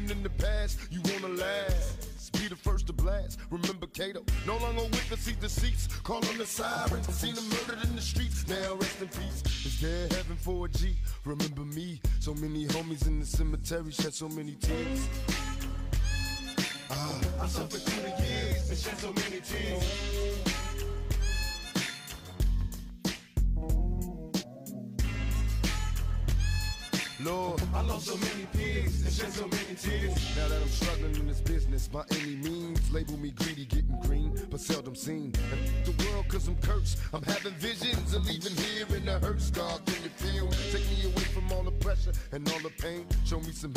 Living in the past, you wanna last. Be the first to blast. Remember Cato. No longer witness, the deceits. Call on the sirens. Seen him murdered in the streets. Now rest in peace. Is there heaven for a G? Remember me. So many homies in the cemetery shed so many tears. Ah, I suffered through the years and shed so many tears. Lord, I lost so many and shed so many tears. Now that I'm struggling in this business by any means, label me greedy, getting green, but seldom seen. And the world, cause I'm cursed. I'm having visions of leaving here in the hurt scar. Can you feel? Take me away from all the pressure and all the pain. Show me some